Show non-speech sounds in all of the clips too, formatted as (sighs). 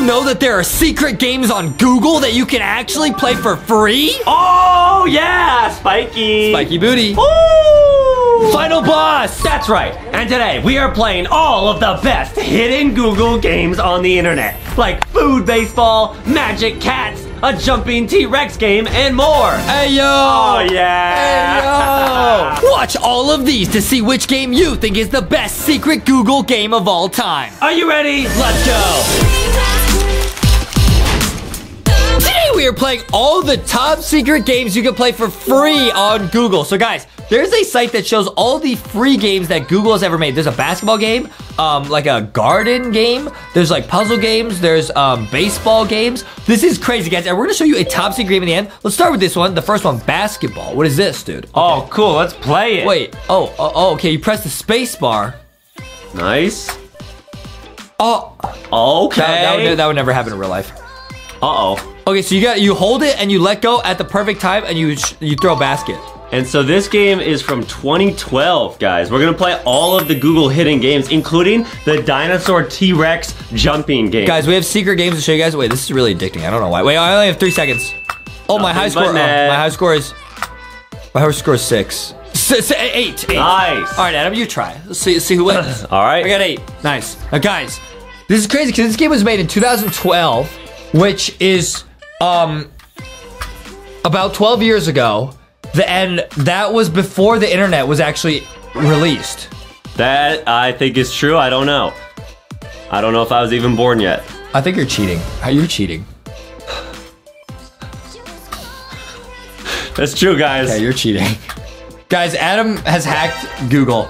you know that there are secret games on Google that you can actually play for free? Oh, yeah, Spiky. Spiky Booty. Woo! Final boss. That's right. And today we are playing all of the best hidden Google games on the internet, like food baseball, magic cats, a jumping T-Rex game, and more. Hey, yo. Oh yeah. Hey, yo. (laughs) Watch all of these to see which game you think is the best secret Google game of all time. Are you ready? Let's go. We are playing all the top secret games you can play for free on Google. So guys, there's a site that shows all the free games that Google has ever made. There's a basketball game, um, like a garden game. There's like puzzle games. There's um, baseball games. This is crazy, guys. And we're gonna show you a top secret game in the end. Let's start with this one. The first one, basketball. What is this, dude? Oh, cool. Let's play it. Wait. Oh, oh, oh, okay. You press the space bar. Nice. Oh, Okay. that, that would, that would never happen in real life. Uh oh. Okay, so you got you hold it and you let go at the perfect time and you you throw a basket. And so this game is from 2012, guys. We're gonna play all of the Google hidden games, including the dinosaur T-Rex jumping game. Guys, we have secret games to show you guys. Wait, this is really addicting. I don't know why. Wait, I only have three seconds. Oh, my Nothing high score. Oh, my high score is. My high score is six. S- eight. eight. Nice. All right, Adam, you try. Let's see, see who wins. (sighs) All right. I got eight. Nice. Now, guys, this is crazy because this game was made in 2012, which is um about 12 years ago. The and that was before the internet was actually released. That I think is true. I don't know. I don't know if I was even born yet. I think you're cheating. You're cheating. That's true, guys. Yeah, you're cheating. (laughs) Guys, Adam has hacked Google.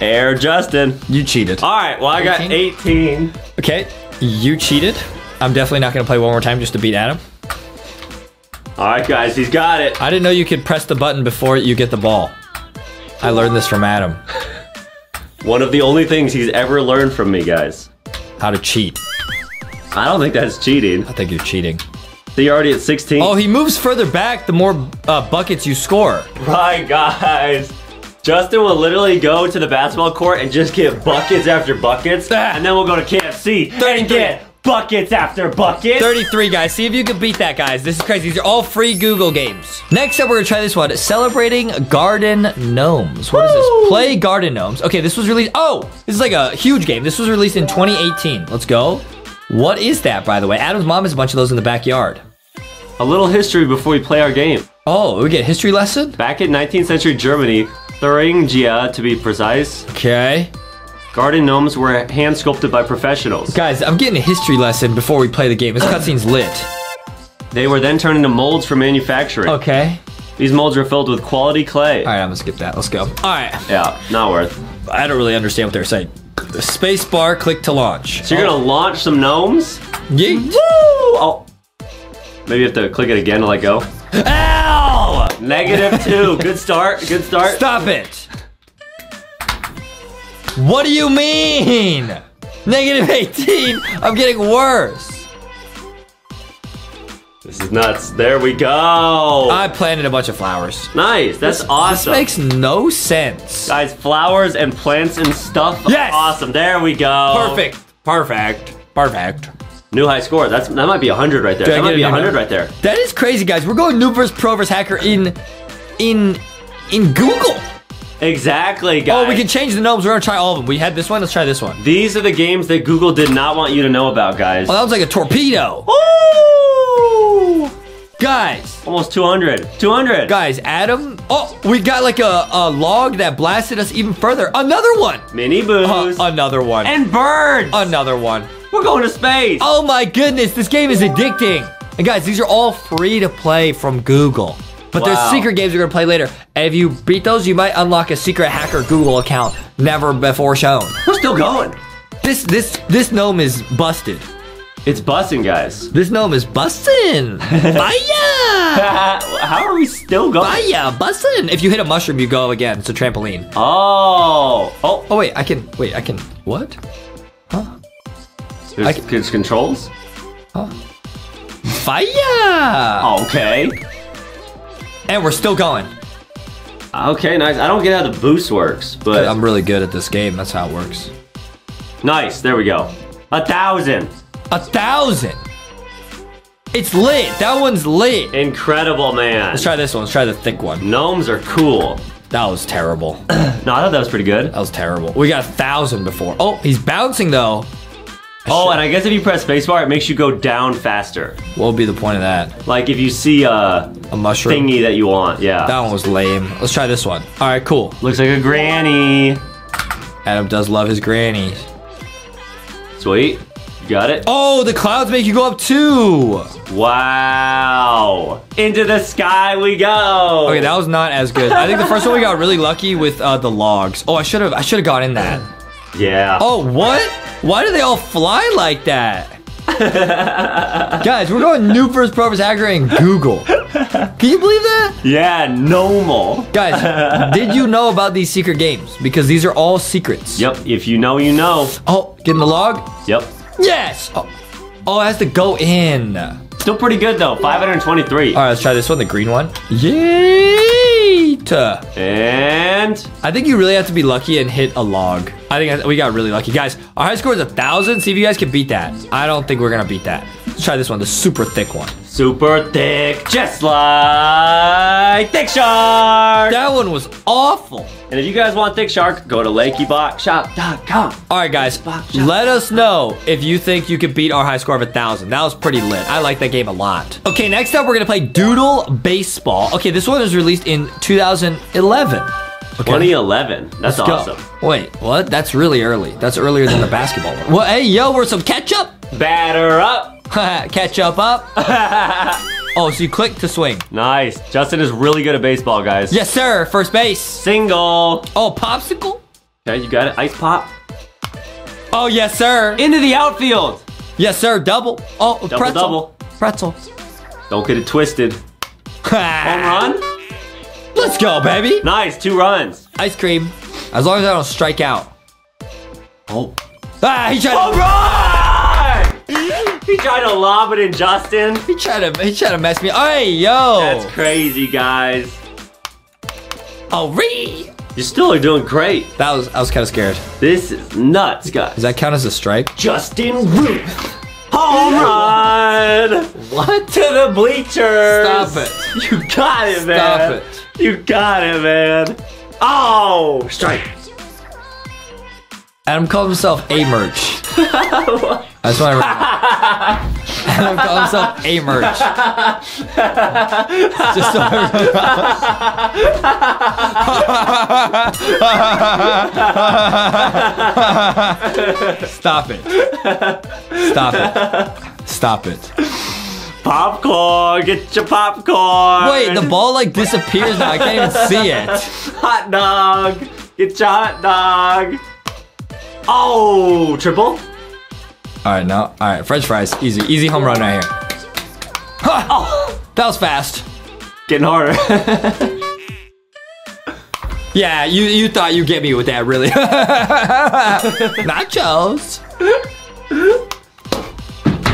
Air Justin. You cheated. All right. Well, I got 18? 18. Okay, you cheated. I'm definitely not gonna play one more time just to beat Adam. All right, guys. He's got it. I didn't know you could press the button before you get the ball. I learned this from Adam. (laughs) One of the only things he's ever learned from me, guys. How to cheat. I don't think that's cheating. I think you're cheating. So you're already at 16. Oh, he moves further back the more uh, buckets you score. Right, guys. Justin will literally go to the basketball court and just get buckets after buckets, (laughs) Ah. and then we'll go to KFC 33. and get buckets after buckets. 33, guys. See if you can beat that, guys. This is crazy. These are all free Google games. Next up, we're gonna try this one. Celebrating Garden Gnomes. What is Woo! this? Play Garden Gnomes. Okay, this was released. Oh, this is like a huge game. This was released in 2018. Let's go. What is that, by the way? Adam's mom has a bunch of those in the backyard. A little history before we play our game. Oh, we get a history lesson? Back in 19th century Germany, Thuringia to be precise, Okay. Garden gnomes were hand sculpted by professionals. Guys, I'm getting a history lesson before we play the game. This cutscene's lit. They were then turned into molds for manufacturing. Okay. These molds were filled with quality clay. All right, I'm gonna skip that. Let's go. All right. Yeah, not worth. I don't really understand what they're saying. Space bar, click to launch. So you're gonna launch some gnomes? Yeet. Woo! Oh. Maybe you have to click it again to let go. Ow! Negative two. Good start. Good start. Stop it. What do you mean? Negative 18. I'm getting worse. This is nuts. There we go. I planted a bunch of flowers. nice. That's awesome. This makes no sense. Guys, flowers and plants and stuff. Yes! Awesome. There we go. Perfect. Perfect. Perfect. New high score. That's that might be 100 right there. That might be a new 100 right there. That is crazy, guys. We're going noob versus pro versus hacker in, in, in Google. Exactly, guys. Oh, we can change the gnomes. We're gonna try all of them. We had this one. Let's try this one. These are the games that Google did not want you to know about, guys. Oh, that was like a torpedo. Ooh! Guys, Almost 200. 200. guys, Adam. Oh, we got like a, a log that blasted us even further. Another one. Mini booze. Uh, another one. and birds. another one. We're going to space. Oh my goodness, this game is addicting. And guys, these are all free to play from Google. But Wow. there's secret games we're gonna play later. And if you beat those, you might unlock a secret hacker Google account never before shown. We're still going. This this this gnome is busted. It's bussing, guys. (laughs) This gnome is busting. Fire! (laughs) How are we still going? Fire! Busting! If you hit a mushroom, you go again. It's a trampoline. Oh. Oh. Oh wait, I can wait, I can what? There's, I- can, there's controls? Huh? Fire! Okay. And we're still going. Okay, nice. I don't get how the boost works, but I'm really good at this game. That's how it works. nice. There we go. A thousand. A thousand. It's lit. That one's lit. Incredible, man. Let's try this one. Let's try the thick one. Gnomes are cool. That was terrible. (clears throat) No, I thought that was pretty good. That was terrible. We got a thousand before. Oh, he's bouncing though. Oh, and I guess if you press spacebar, it makes you go down faster. What would be the point of that? Like if you see a A mushroom. thingy that you want, yeah. That one was lame. Let's try this one. All right, cool. Looks like a granny. Adam does love his granny. Sweet. You got it? Oh, the clouds make you go up too. Wow. Into the sky we go. Okay, that was not as good. I think the first one we got really lucky with uh, the logs. Oh, I should have. I should have got in that. Yeah. Oh, what? Why do they all fly like that? (laughs) Guys, we're going new first purpose hacker and Google. Can you believe that? Yeah, normal. Guys, (laughs) did you know about these secret games? Because these are all secrets. Yep, if you know, you know. Oh, get in the log? Yep. Yes! Oh, oh it has to go in. Still pretty good though. 523. All right, let's try this one, the green one. Yeet! And I think you really have to be lucky and hit a log. I think we got really lucky. Guys, our high score is a 1,000. See if you guys can beat that. I don't think we're going to beat that. Let's try this one, the super thick one. super thick, just like Thick Shark. That one was awful. And if you guys want Thick Shark, go to LankyBoxShop.com. All right, guys, let us know if you think you could beat our high score of a 1,000. That was pretty lit. I like that game a lot. Okay, next up, we're going to play Doodle Baseball. Okay, this one was released in 2011. Okay. 2011. That's Let's go. awesome. Wait, what? That's really early. That's earlier than the basketball one. Well, hey, yo, we're some ketchup. Batter up. (laughs) ketchup up. Up. (laughs) Oh, so you click to swing. Nice. Justin is really good at baseball, guys. Yes, sir. First base. Single. Oh, popsicle. Okay, you got it. Ice pop. Oh, yes, sir. Into the outfield. Yes, sir. Double. Oh, Double, pretzel. double. Pretzel. Don't get it twisted. (laughs) Home run. Let's go, baby. Nice. Two runs. Ice cream. As long as I don't strike out. Oh. Ah, he tried. Home run! (laughs) He tried to lob it in Justin. He tried to. He tried to mess me. Hey, yo. That's crazy, guys. Oh, re. You still are doing great. That was. I was kind of scared. This is nuts, guys. Does that count as a strike? Justin Ruth. Home run! What? To the bleachers! Stop it. You got it, man! Stop it. You got it, man! Oh! Strike! Adam called himself a merch. (laughs) That's what I remember. (laughs) Adam called himself a merch. Just so everyone- Stop it. Stop it. Stop it. Popcorn! Get your popcorn! Wait, the ball like disappears now. I can't even see it. Hot dog! Get your hot dog! Oh! Triple? All right, now. All right, French fries. Easy. Easy home run right here. Oh! That was fast. Getting harder. (laughs) Yeah, you you thought you'd get me with that, really. (laughs) Nachos.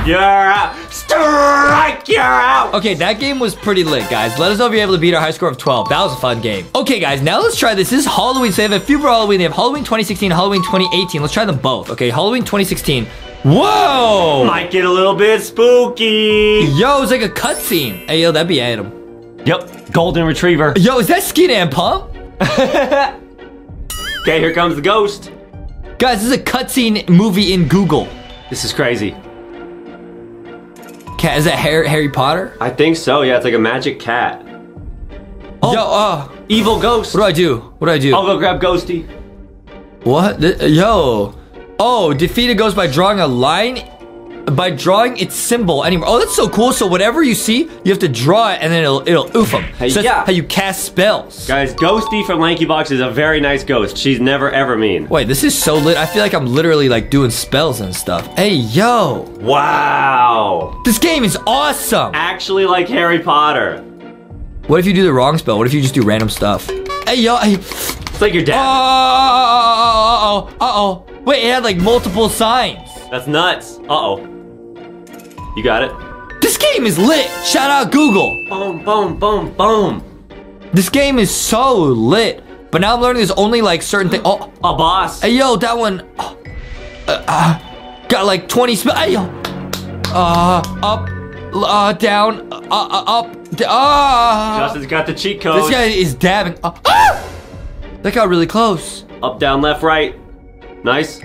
you're out! Strike! You're out! Okay, that game was pretty lit, guys. Let us know if you're able to beat our high score of 12. That was a fun game. Okay, guys, now let's try this. This is Halloween. So they have a few for Halloween. They have Halloween 2016, Halloween 2018. Let's try them both. Okay, Halloween 2016. Whoa! Might get a little bit spooky. Yo, it's like a cutscene. Hey, yo, that'd be Adam. Yep, golden retriever. Yo, is that Skin and Pump? (laughs) Okay, here comes the ghost. Guys, this is a cutscene movie in Google. This is crazy. Cat, is that Harry, Harry Potter? I think so. Yeah, it's like a magic cat. Oh. Yo, uh, Evil ghost. what do I do? What do I do? I'll go grab Ghosty. What? Yo. Oh, defeated goes by drawing a line, by drawing its symbol anywhere. Oh, that's so cool. So whatever you see, you have to draw it, and then it'll it'll oof them. Hey, so that's yeah. how you cast spells. Guys, Ghosty from Lanky Box is a very nice ghost. She's never ever mean. Wait, this is so lit. I feel like I'm literally like doing spells and stuff. Hey, yo, Wow. this game is awesome. Actually, like Harry Potter. What if you do the wrong spell? What if you just do random stuff? Hey, yo, hey. It's like your dad. oh, uh oh. Wait, it had like multiple signs. That's nuts. Uh oh. You got it. This game is lit. Shout out Google. Boom, boom, boom, boom. This game is so lit. But now I'm learning there's only like certain things. Oh, A boss. hey, yo, that one oh, uh, uh, got like 20 spells. Hey, yo. uh, up, uh, down, uh, uh, up, d- uh. Justin's got the cheat code. This guy is dabbing. Uh, ah! That got really close. Up, down, left, right. Nice.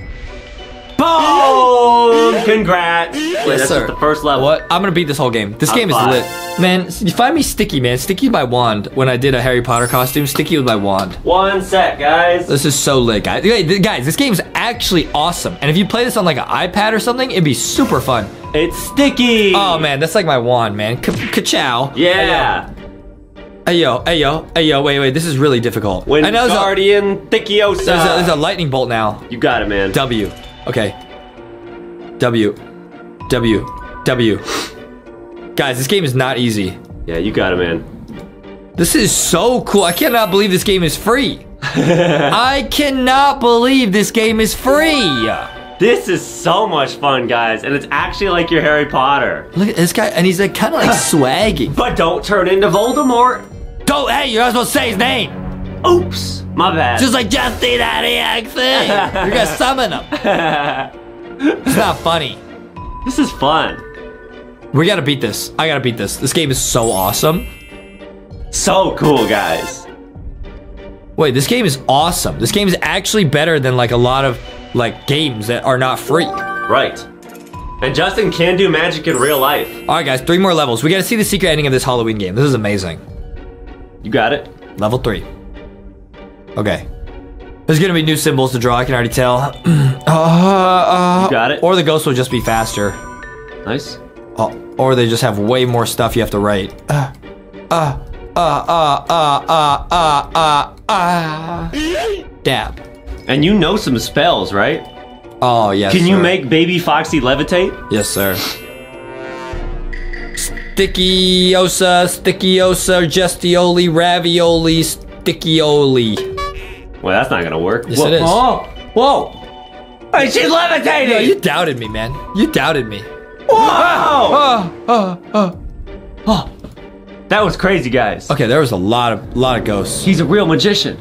Boom! Congrats. Wait, that's sir. the first level. What? I'm gonna beat this whole game. This Top game is five. lit. Man, you find me Sticky, man. Sticky with my wand. When I did a Harry Potter costume, Sticky with my wand. One sec, guys. This is so lit, guys. Guys, this game is actually awesome. And if you play this on like an iPad or something, it'd be super fun. It's sticky. Oh man, that's like my wand, man. Ka- Ka-chow. Yeah. Hey yo, hey yo, hey yo. Wait, wait. This is really difficult. I know there's a, Wingardium Thiciosa. there's, a, there's a lightning bolt now. You got it, man. W. Okay. W. W. W. Guys, this game is not easy. Yeah, you got it, man. This is so cool. I cannot believe this game is free. (laughs) I cannot believe this game is free. This is so much fun, guys, and it's actually like your Harry Potter. Look at this guy, and he's like kind of like (laughs) swagging. But don't turn into Voldemort. Don't, hey, you're not supposed to say his name. Oops, my bad. Just like just see that EXE. You're gonna (laughs) summon him. It's not funny. this is fun. We gotta beat this. I gotta beat this. This game is so awesome. So cool, guys. Wait, this game is awesome. This game is actually better than like a lot of like games that are not free. Right. And Justin can do magic in real life. All right, guys, three more levels. We gotta see the secret ending of this Halloween game. This is amazing. You got it. Level three. Okay. There's gonna be new symbols to draw. I can already tell. (clears throat) uh, uh, you got it. Or the ghost will just be faster. Nice. Uh, or they just have way more stuff you have to write. Uh, uh, uh, uh, uh, uh, uh, uh, uh. Dab. And you know some spells, right? Oh yes. Can sir. you make baby Foxy levitate? Yes, sir. Stickiosa, stickiosa, gestioli, ravioli, stickioli. Well, that's not gonna work. Yes, whoa, it is. Oh, whoa! Hey, she's levitating! No, you doubted me, man. You doubted me. Whoa! Oh, oh, oh. Oh. That was crazy, guys. Okay, there was a lot of lot of ghosts. He's a real magician.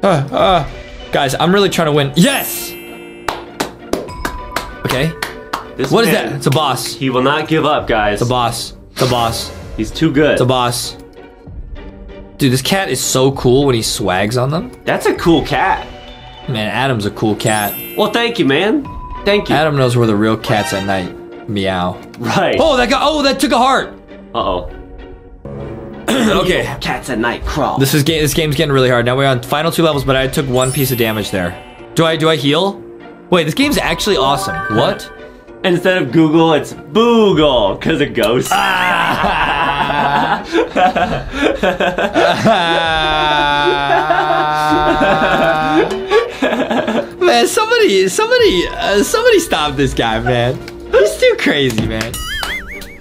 Uh, uh, guys, I'm really trying to win. Yes. Okay. This What is man, that? It's a boss. He will not give up, guys. It's a boss. It's a boss. He's too good. It's a boss. Dude, this cat is so cool when he swags on them. That's a cool cat. Man, Adam's a cool cat. Well, thank you, man. Thank you. Adam knows where the real cat's at night. Meow. Right. Oh, that got. Oh, that took a heart. Uh-oh. (clears throat) okay. Cats at night crawl. This is game. This game's getting really hard. Now we're on final two levels, but I took one piece of damage there. Do I? Do I heal? Wait, this game's actually awesome. What? Instead of Google, it's Boogle, because of ghosts. man, somebody, somebody, uh, somebody stop this guy, man. He's too crazy, man.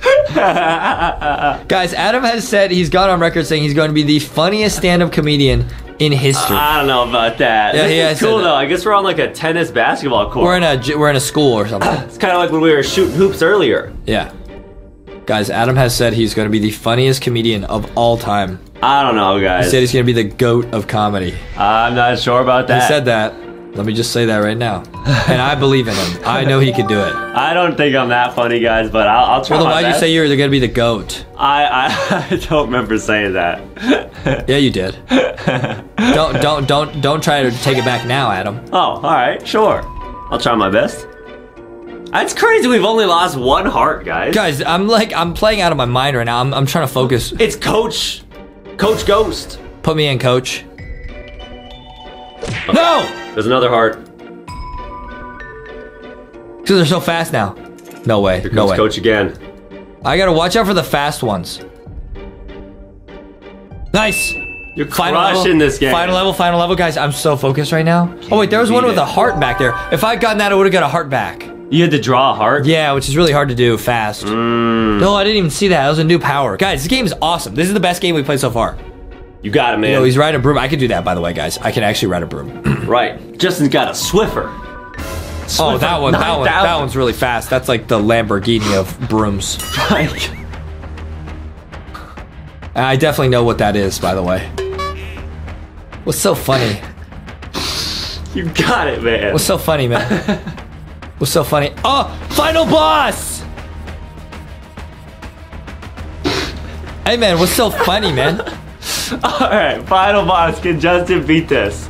(laughs) Guys, Adam has said he's gone on record saying he's going to be the funniest stand-up comedian in history. I don't know about that. Yeah, this he has is cool though. I guess we're on like a tennis basketball court. we're in a we're in a school or something. (clears throat) it's kind of like when we were shooting hoops earlier. Yeah. Guys, Adam has said he's going to be the funniest comedian of all time. I don't know, guys. He said he's going to be the goat of comedy. I'm not sure about that. He said that. Let me just say that right now. And I believe in him. I know he can do it. I don't think I'm that funny, guys, but I'll, I'll try Well, then why'd you say you're going to be the goat? I, I (laughs) I don't remember saying that. (laughs) Yeah, you did. (laughs) don't don't don't don't try to take it back now, Adam. oh, all right, sure. I'll try my best. That's crazy. We've only lost one heart, guys. Guys, I'm like I'm playing out of my mind right now. I'm I'm trying to focus. It's Coach, Coach Ghost. Put me in, coach. No! There's another heart. Because they're so fast now. No way. Here No comes way. Coach again. I gotta watch out for the fast ones. Nice. You're Final crushing level, this game. Final level, final level, guys. I'm so focused right now. Oh wait, there was one with it. a heart back there. If I'd gotten that, I would have got a heart back. You had to draw a heart. Yeah, which is really hard to do fast. Mm. No, I didn't even see that. That was a new power. Guys, this game is awesome. This is the best game we played so far. You got it, man. You know, he's riding a broom. I can do that, by the way, guys. I can actually ride a broom. (clears throat) right. Justin's got a Swiffer. oh, that one, that one, that one's really fast. That's like the Lamborghini of brooms. Like, I definitely know what that is, by the way. What's so funny? you got it, man. What's so funny, man? What's so funny? Oh, Final boss! hey man, what's so funny, man? (laughs) All right, final boss. Can Justin beat this?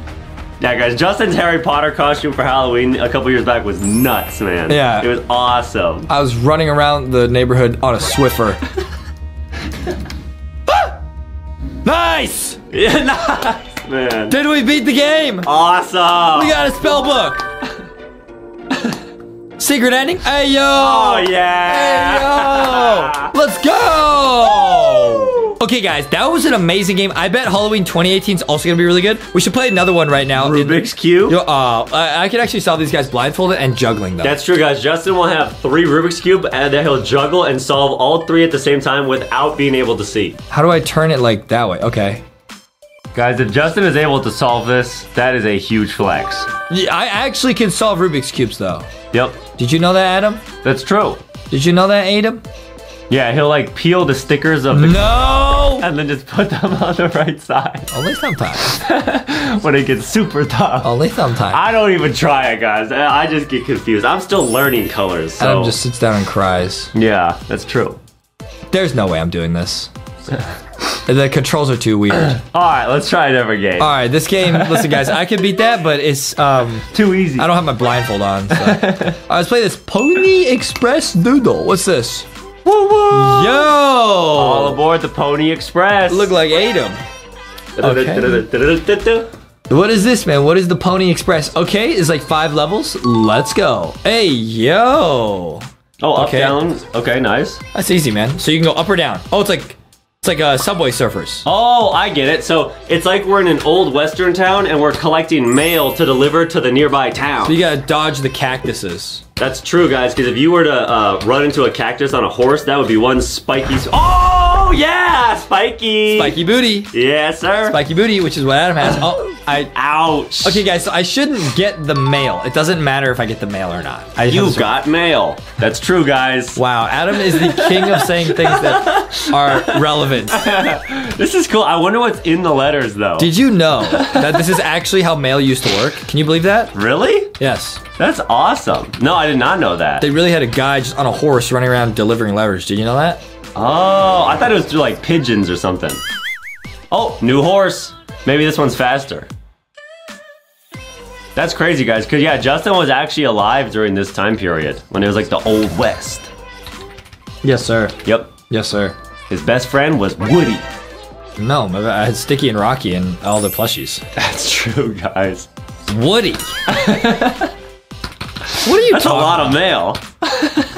Yeah, guys, Justin's Harry Potter costume for Halloween a couple years back was nuts, man. Yeah. It was awesome. I was running around the neighborhood on a Swiffer. (laughs) Ah! nice! Yeah, (laughs) nice, man. Did we beat the game? Awesome. We got a spell book. Secret ending? Hey yo! Oh, Hey yo! Let's go! Okay, guys, that was an amazing game. I bet Halloween 2018 is also gonna be really good. We should play another one right now. Rubik's Cube? Uh, I, I can actually solve these guys blindfolded and juggling them. That's true, guys. Justin will have three Rubik's Cube and then he'll juggle and solve all three at the same time without being able to see. How do I turn it like that way? Okay. Guys, if Justin is able to solve this, that is a huge flex. Yeah, I actually can solve Rubik's cubes though. Yep, Did you know that, Adam? that's true. Did you know that, Adam? Yeah, he'll like peel the stickers of the No. (laughs) and then just put them on the right side Only sometimes. (laughs) when it gets super tough. Only sometimes. I don't even try it, guys. I just get confused. I'm still learning colors. So Adam just sits down and cries. yeah, that's true. There's no way I'm doing this. (laughs) the controls are too weird. (clears throat) All right, let's try another game. All right, this game. Listen, guys, I could beat that, but it's um. Too easy. I don't have my blindfold on. So. All right, let's play this Pony Express Doodle. What's this? Woo woo! Yo! All aboard the Pony Express. Look like Adam. okay. What is this, man? What is the Pony Express? Okay, it's like five levels. Let's go. Hey, yo. Oh, up Okay. down. Okay, nice. That's easy, man. So you can go up or down. Oh, it's like it's like uh, Subway Surfers. Oh, I get it. So it's like we're in an old western town and we're collecting mail to deliver to the nearby town. You gotta dodge the cactuses. That's true, guys. Because if you were to uh, run into a cactus on a horse, that would be one spiky. s- Oh yeah, spiky. Spiky booty. Yes, sir. Spiky booty, which is what Adam has. Oh, I. Ouch. Okay, guys. So I shouldn't get the mail. It doesn't matter if I get the mail or not. I You got mail. That's true, guys. Wow, Adam is the king of saying things that are relevant. (laughs) This is cool. I wonder what's in the letters, though. Did you know that this is actually how mail used to work? Can you believe that? really? Yes. That's awesome. No, I did not know that. They really had a guy just on a horse running around delivering letters. Did you know that? Oh, I thought it was like pigeons or something. Oh, new horse. Maybe this one's faster. That's crazy, guys. Cause yeah, Justin was actually alive during this time period when it was like the old west. Yes, sir. Yep. Yes, sir. His best friend was Woody. No, I had uh, Sticky and Rocky and all the plushies. (laughs) That's true, guys. Woody. (laughs) what are you That's a lot of mail. (laughs)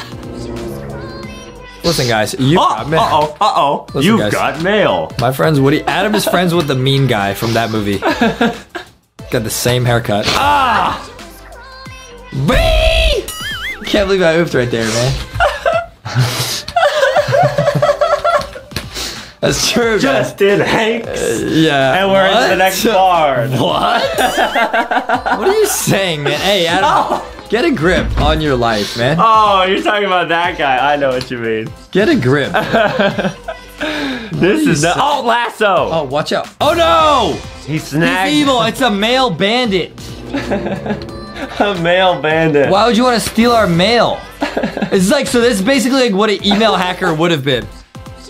Listen, guys, you Oh, got mail. uh oh, uh oh. Listen, You've guys. got mail. My friend's Woody. Adam is friends with the mean guy from that movie. (laughs) got the same haircut. Ah! Bee! Can't believe I oofed right there, man. (laughs) That's true. Justin Hanks. Yeah. and we're in the next card. (laughs) What? what are you saying, man? Hey, Adam, get a grip on your life, man. Oh, you're talking about that guy. I know what you mean. Get a grip. (laughs) This is the oh lasso. Oh, watch out. Oh no! he He's snagged evil. It's a male bandit. (laughs) a male bandit. Why would you want to steal our mail? (laughs) It's like so. This is basically like what an email hacker would have been.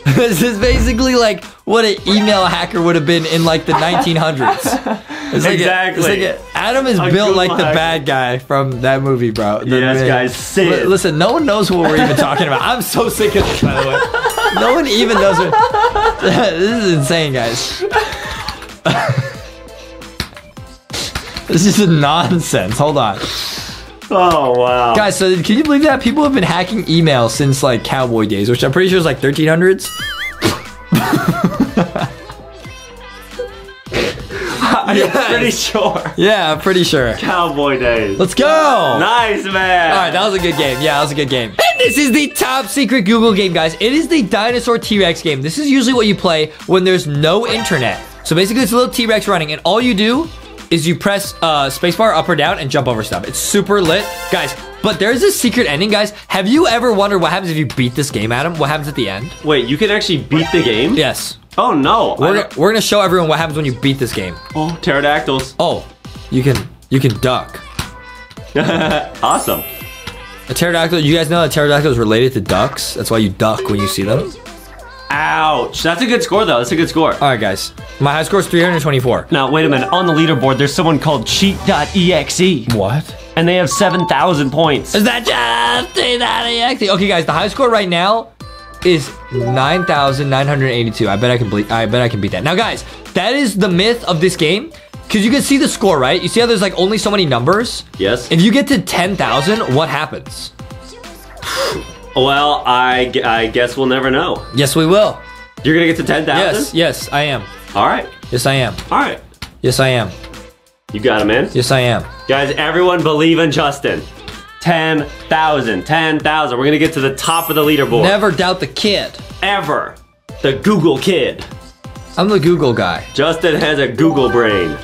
This is basically like what an email hacker would have been in like the 1900s. It's like Exactly. like Adam is A built like the bad guy from that movie, bro. The Yes, man- guys, Sid. Li- Listen, no one knows what we're even talking about. I'm so sick of this, by the way. No one even knows what. (laughs) this is insane, guys. (laughs) this is nonsense. Hold on. Oh wow. Guys, so can you believe that people have been hacking email since like cowboy days, which I'm pretty sure is like 1300s? (laughs) I'm (laughs) Yes. pretty sure. Yeah, I'm pretty sure. Cowboy days. Let's go! Nice man. All right, that was a good game. Yeah, that was a good game. And this is the top secret Google game, guys. It is the dinosaur T-Rex game. This is usually what you play when there's no internet. So basically, it's a little T-Rex running, and all you do is you press uh, spacebar up or down and jump over stuff. It's super lit, guys. But there's a secret ending, guys. Have you ever wondered what happens if you beat this game, Adam? What happens at the end? Wait, you can actually beat the game? Yes. Oh no. We're gonna, we're gonna show everyone what happens when you beat this game. oh, pterodactyls. Oh, you can you can duck. (laughs) awesome. A pterodactyl. You guys know that pterodactyl is related to ducks. That's why you duck when you see them. Ouch. That's a good score, though. That's a good score. All right, guys. My high score is 324. Now, wait a minute. On the leaderboard, there's someone called Cheat.exe, What? and they have 7,000 points. Is that just that Okay, guys. The high score right now is 9,982. I bet I can beat. I bet I can beat that. Now, guys, that is the myth of this game. Because you can see the score, right? You see how there's like only so many numbers? Yes. If you get to 10,000, what happens? (sighs) Well, I, I guess we'll never know. Yes, we will. You're gonna get to 10,000? Yes, yes, I am. All right. Yes, I am. All right. Yes, I am. You got him, man. Yes, I am. Guys, everyone believe in Justin. 10,000. 10,000. We're gonna get to the top of the leaderboard. Never doubt the kid. Ever. The Google kid. I'm the Google guy. Justin has a Google brain.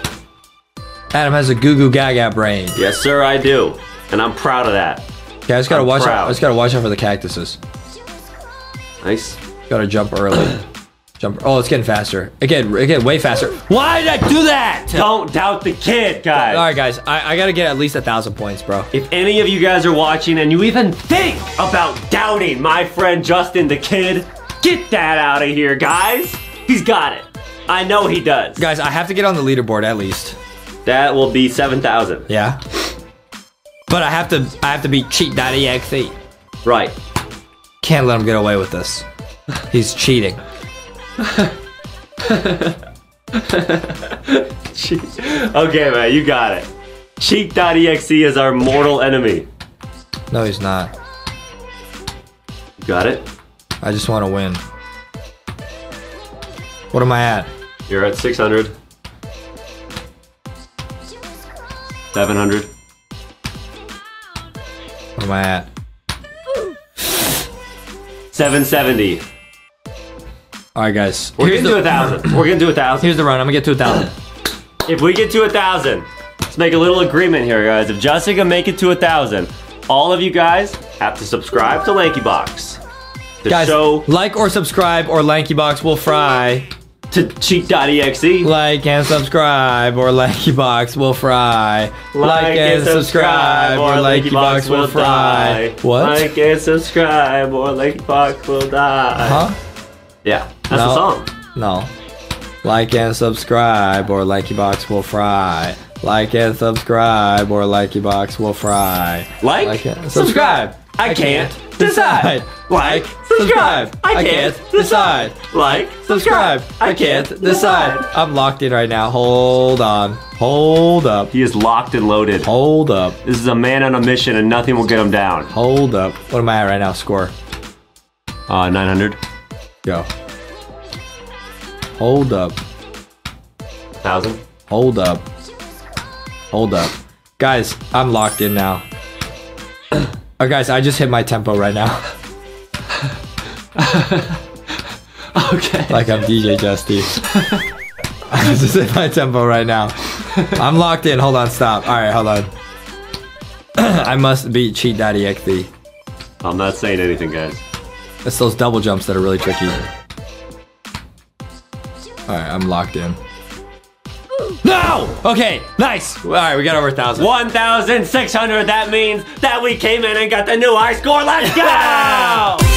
Adam has a goo goo gaga brain. Yes, sir, I do. And I'm proud of that. Yeah, I just gotta I'm watch out. I just gotta watch out for the cactuses. Nice. Gotta jump early. Jump. Oh, it's getting faster. Again, again, way faster. Why did I do that? Don't doubt the kid, guys. All right, guys. I, I gotta get at least a thousand points, bro. If any of you guys are watching and you even think about doubting my friend Justin the kid, get that out of here, guys. He's got it. I know he does. Guys, I have to get on the leaderboard at least. That will be 7,000. Yeah. But I have to. I have to beat cheat.exe. Right. Can't let him get away with this. He's cheating. (laughs) Okay, man, you got it. Cheat.exe is our mortal enemy. No, he's not. You got it? I just want to win. What am I at? You're at 600. 700. What am I at? 770. All right, guys. We're Here's gonna do a thousand. We're gonna do a thousand. here's the run. I'm gonna get to a thousand. If we get to a thousand, let's make a little agreement here, guys. If Justin can make it to a thousand, all of you guys have to subscribe to Lanky Box. To Guys, show like or subscribe, or Lankybox will fry. to cheat.exe. Like and subscribe, or Lankybox will fry. Like and subscribe, or Lanky Box will die. What? Like and subscribe, or Lanky Box will die. huh? Yeah, that's No. No. Like and subscribe, or Lankybox will fry. Like and subscribe, or Lankybox will fry. Like, and subscribe. I can't decide. Like, subscribe. I can't decide. Like, Subscribe. I can't decide. I'm locked in right now. Hold on. Hold up. He is locked and loaded. Hold up. This is a man on a mission, and nothing will get him down. Hold up. What am I at right now? Score. Uh, 900, Go. Hold up. 1,000. Hold up. Hold up. Guys, I'm locked in now. oh, guys, I just hit my tempo right now. (laughs) Okay. like I'm DJ Justy. (laughs) I just hit my tempo right now. I'm locked in. Hold on, stop. All right, hold on. (clears throat) I must beat Cheat Daddy XD. I'm not saying anything, guys. It's those double jumps that are really tricky. Alright, I'm locked in. No! Okay, nice! Alright, we got over thousand. 1,600, that means that we came in and got the new high score. Let's go! (laughs)